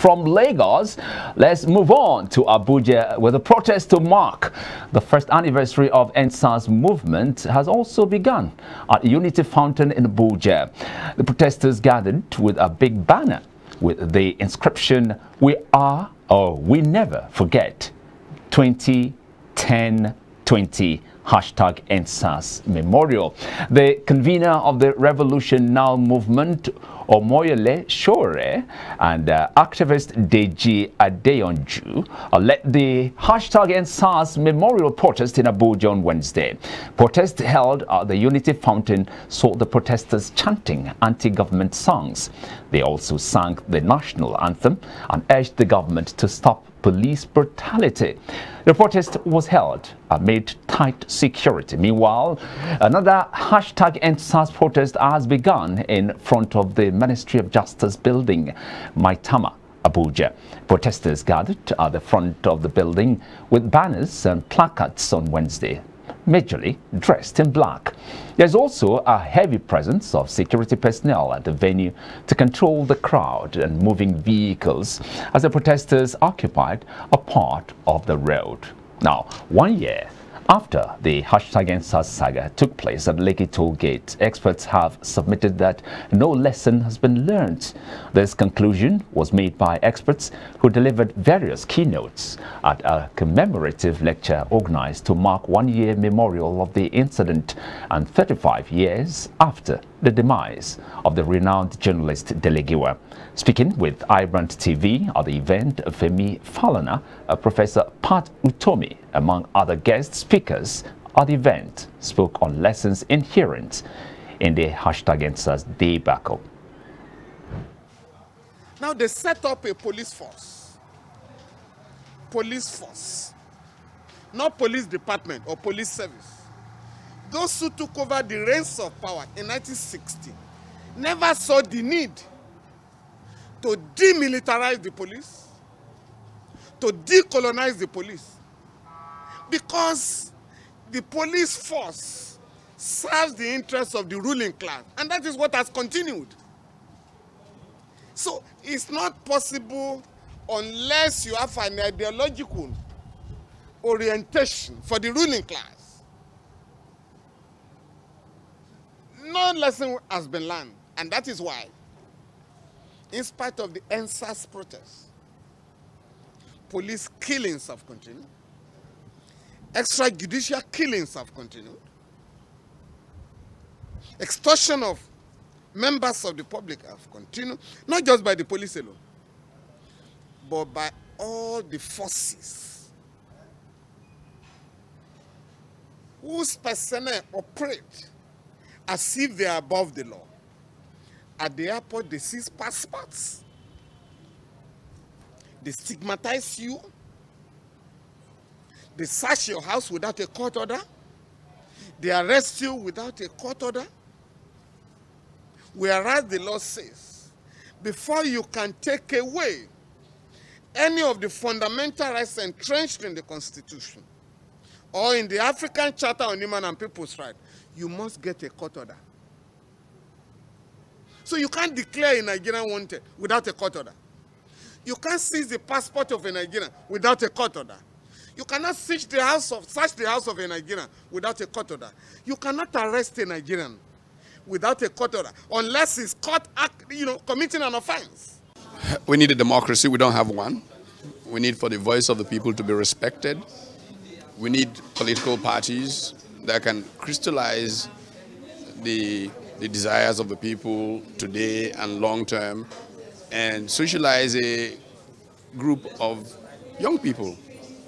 from Lagos, let's move on to Abuja where the protest to mark the first anniversary of EndSARS movement has also begun at Unity Fountain in Abuja. The protesters gathered with a big banner with the inscription, We are or we never forget 2010 20 hashtag EndSARS Memorial. The convener of the Revolution Now movement, Omoyele Sowore, and uh, activist Deji Adeyanju uh, led the hashtag EndSARS Memorial protest in Abuja on Wednesday. Protest held at the Unity Fountain saw the protesters chanting anti-government songs. They also sang the national anthem and urged the government to stop police brutality. The protest was held amid tight security. Meanwhile, another hashtag EndSARS protest has begun in front of the Ministry of Justice building, Maitama. Abuja. Protesters gathered at the front of the building with banners and placards on Wednesday majorly dressed in black. There's also a heavy presence of security personnel at the venue to control the crowd and moving vehicles as the protesters occupied a part of the road. Now, one year after the hashtag EndSARS saga took place at Lekki Toll Gate, experts have submitted that no lesson has been learned. This conclusion was made by experts who delivered various keynotes at a commemorative lecture organized to mark one-year memorial of the incident and 35 years after the demise of the renowned journalist Dele Giwa. Speaking with iBrand TV at the event, Femi Falana, Professor Pat Utomi, among other guest speakers at the event, spoke on lessons inherent in the hashtag EndSARS debacle. Now they set up a police force. Police force. Not police department or police service. Those who took over the reins of power in 1960 never saw the need to demilitarize the police, to decolonize the police, because the police force serves the interests of the ruling class, and that is what has continued. So it's not possible unless you have an ideological orientation for the ruling class. No lesson has been learned, and that is why, in spite of the EndSARS protests, police killings have continued, extrajudicial killings have continued, extortion of members of the public have continued, not just by the police alone, but by all the forces whose personnel operate as if they are above the law. At the airport, they seize passports. They stigmatize you. They search your house without a court order. They arrest you without a court order. Whereas the law says, before you can take away any of the fundamental rights entrenched in the Constitution or in the African Charter on Human and People's Rights, you must get a court order. So you can't declare a Nigerian wanted without a court order. You can't seize the passport of a Nigerian without a court order. You cannot search the house of search the house of a Nigerian without a court order. You cannot arrest a Nigerian without a court order unless he's caught, you know, committing an offense. We need a democracy. We don't have one. We need for the voice of the people to be respected. We need political parties that can crystallize the, the desires of the people today and long term and socialize a group of young people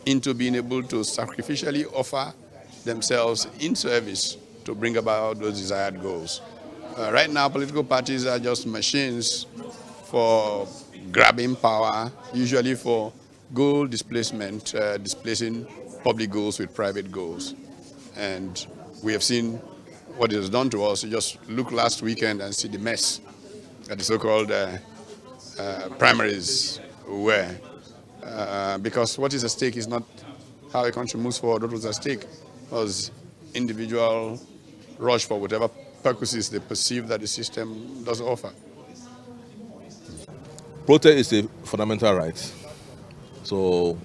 into being able to sacrificially offer themselves in service to bring about those desired goals. Uh, right now, political parties are just machines for grabbing power, usually for goal displacement, uh, displacing public goals with private goals. And we have seen what it has done to us. Just look last weekend and see the mess that the so-called uh, uh, primaries were. Uh, because what is at stake is not how a country moves forward. What was at stake was individual rush for whatever purposes they perceive that the system does offer. protest is a fundamental right. So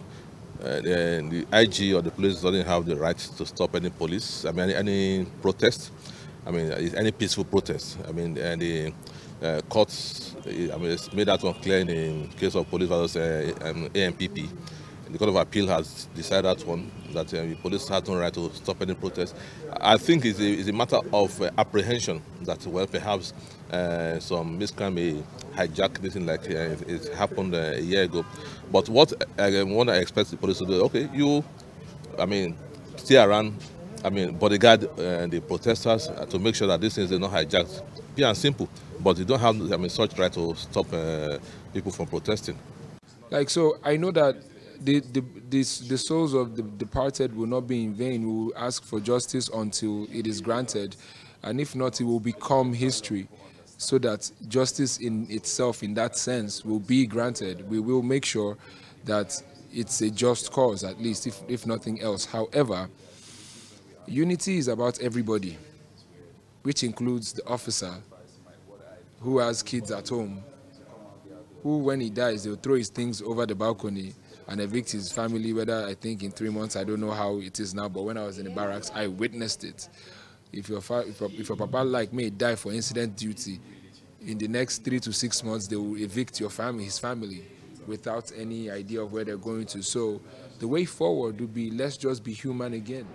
uh, the, the, IG or the police doesn't have the right to stop any police. I mean, any, any protest. I mean, any peaceful protest. I mean, and the uh, courts. I mean, it's made that one clear in the case of police versus uh, um, ANPP. The Court of Appeal has decided that one that uh, the police have no right to stop any protest. I think it's a, it's a matter of uh, apprehension that well perhaps uh, some miscreant may hijack this thing like uh, it happened uh, a year ago. But what uh, what I expect the police to do, okay, you, I mean, stay around, I mean, bodyguard uh, the protesters uh, to make sure that these things are not hijacked. Pure and simple. But you don't have, I mean, such right to stop uh, people from protesting. Like so, I know that the, the, this, the souls of the departed will not be in vain. We will ask for justice until it is granted, and if not, it will become history so that justice in itself, in that sense, will be granted. We will make sure that it's a just cause, at least, if, if nothing else. However, unity is about everybody, which includes the officer who has kids at home, who, when he dies, they'll throw his things over the balcony and evict his family, whether I think in three months, I don't know how it is now, but when I was in the barracks, I witnessed it. If your, if, your, if your papa like me die for incident duty, in the next three to six months they will evict your family, his family, without any idea of where they're going to. So the way forward would be let's just be human again.